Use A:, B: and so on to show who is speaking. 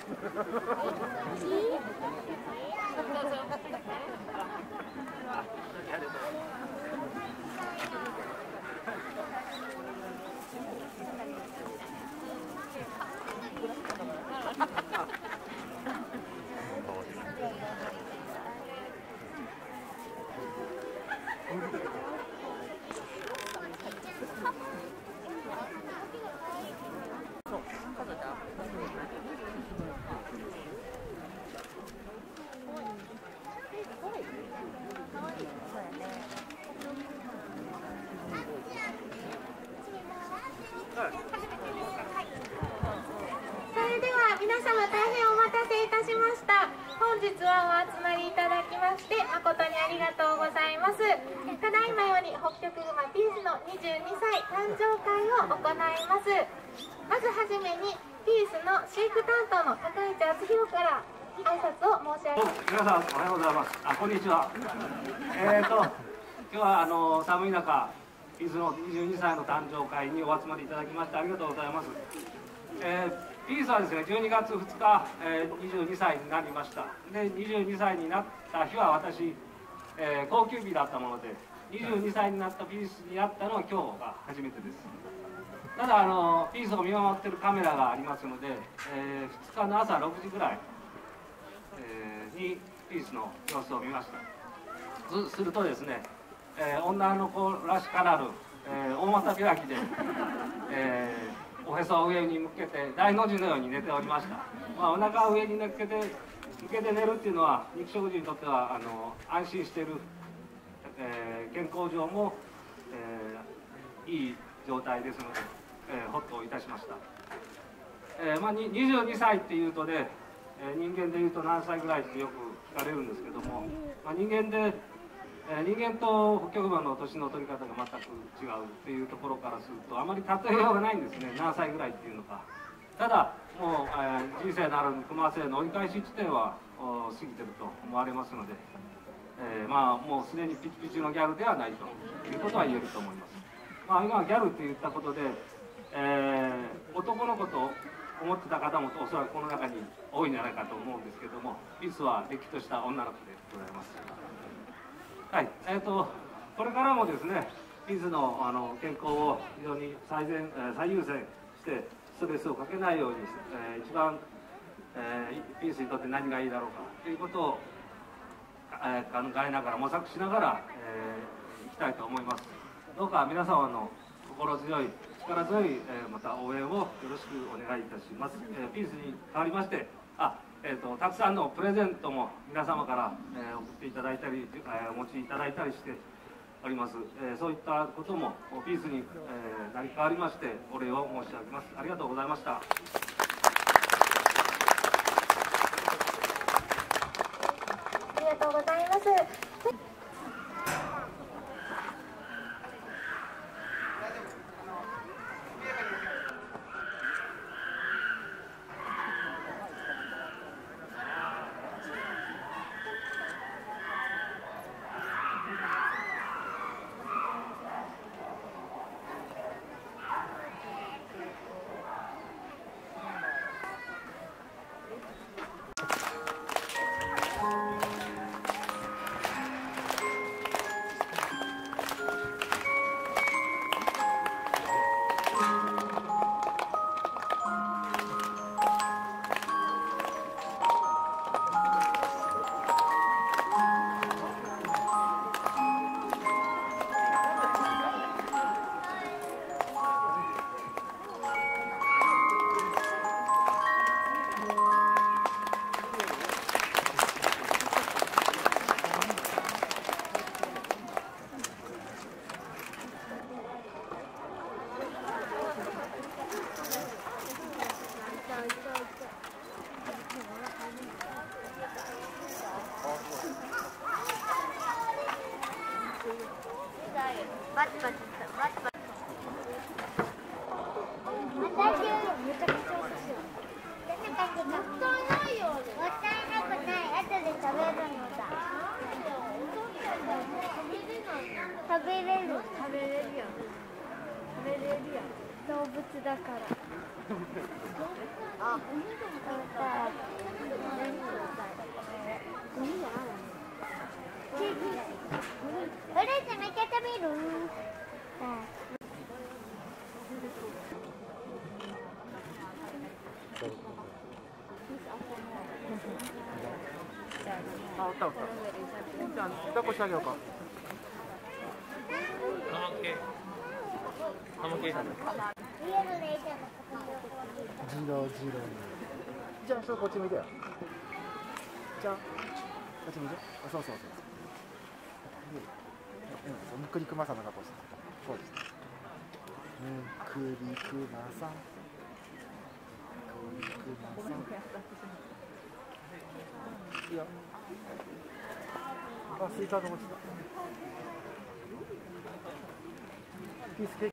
A: Thank you. 様大変お待たせいたしました本日はお集まりいただきまして誠にありがとうございますただいまより北極熊ピースの22歳誕生会を行いますまずはじめにピースの飼育担当の高市敦弘から挨拶を申し上げます
B: 皆さんおはようございます。あ、こんにちは。えっ、と今日はあの寒い中、伊豆の22歳の誕生会にお集まりいただきましてありがとうございます。えーピースはですね、12月2日、えー22歳になりました。で、22歳になった日は私、えー高級日だったもので、22歳になったピースに会ったのは今日が初めてです。ただあのピースを見守ってるカメラがありますので、え2日の朝6時ぐらい、えーにピースの様子を見ましたするとですね、え女の子らしからぬ、え大股開きで、へそを上に向けて大の字のように寝ておりました、まあ、お腹を上に向けて向けて寝るっていうのは肉食児にとってはあの安心している、えー健康上も、えーいい状態ですので、えーほっといたしました。えーまあ、22歳っていうとね、えー人間でいうと何歳ぐらいってよく聞かれるんですけども、まあ、人間で、え人間と北極馬の年の取り方が全く違うっていうところからするとあまり例えようがないんですね。何歳ぐらいっていうのか。ただもう、えー人生なる熊生の折り返し地点は過ぎてると思われますので、えーまあもうすでにピチピチのギャルではないということは言えると思います。まあ今ギャルって言ったことでえー男の子と思ってた方もおそらくこの中に多いんじゃないかと思うんですけどもリスはれっきとした女の子でございます。はい。えー、とこれからもですねリスのあの健康を非常に最善、え最優先してストレスをかけないように、えー一番、えーピースにとって何がいいだろうかということを、え考えながら模索しながら、えーいきたいと思います。どうか皆様の心強い力強い、えーまた応援をよろしくお願いいたします、えーピースに代わりましてあ、えー、とたくさんのプレゼントも皆様から、えー送っていただいたり、えーお持ちいただいたりしております、えーそういったこともピースに、えーなり代わりましてお礼を申し上げます。ありがとうございました。
C: 食べれるよ食べれるよ動物だから。あ、ゴミじゃないフルーツめっちゃ食べる。
D: あ、おったおった。じゃあ、抱っこあげようか。
C: リアルレイちゃんの
D: ジロジロじゃあ、それこっち向いてよ。じゃあ、こっち向いて。あそうそうそう。う。ん、むっくりくまさん。の格好して。そうです。むっくりくまさん。むっくりくまさん。いいよ。あ、スイカの落ちた。